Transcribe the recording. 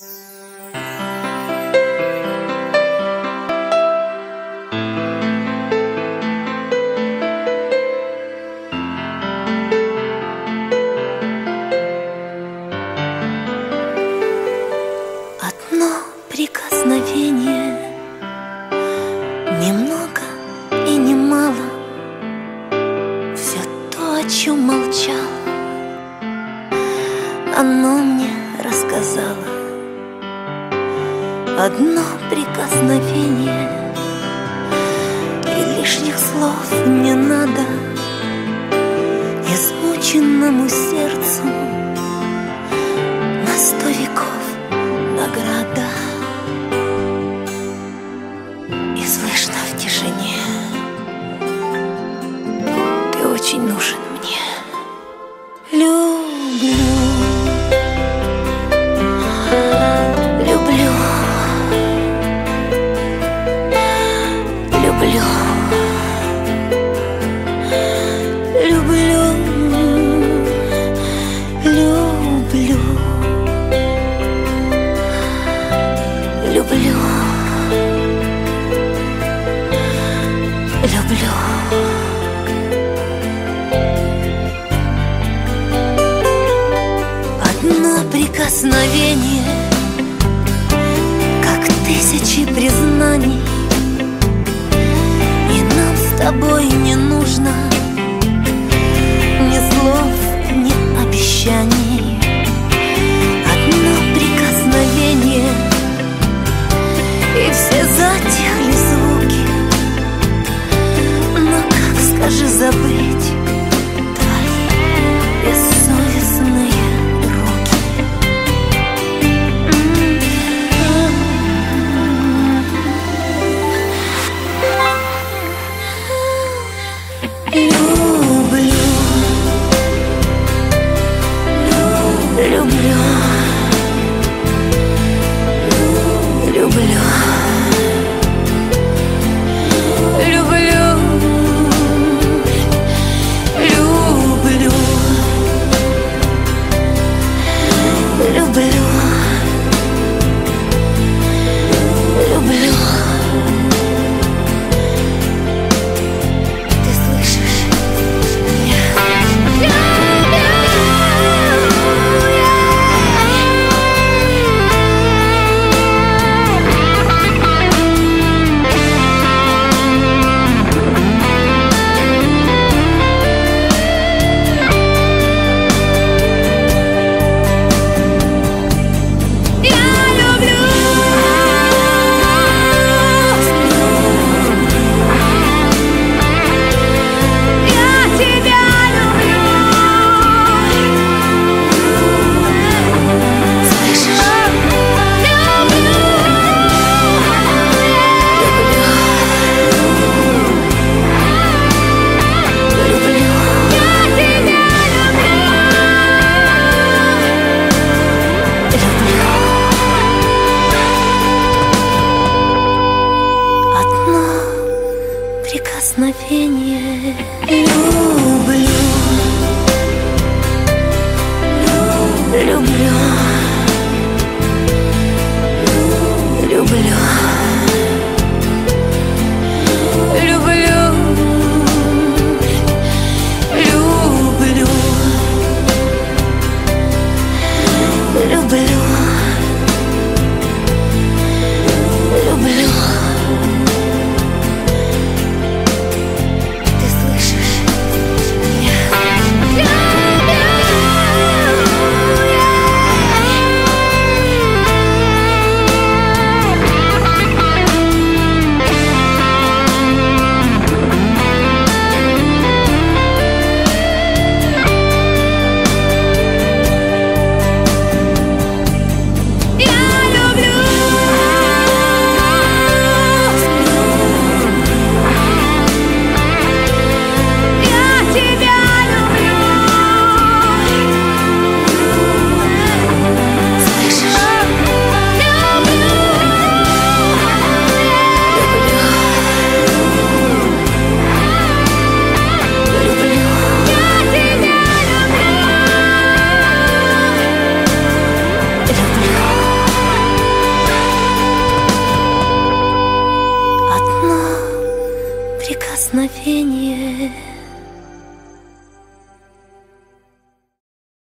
Одно прикосновение. Немного и немало. Все то, Оно мне рассказало Одно прикосновение И лишних слов не надо. Измученному сердцу На сто веков награда Люблю. Люблю. Одно прикосновение Как тысячи признаний. И нам с тобой не нужно одно прикосновение люблю, люблю. Прикосновение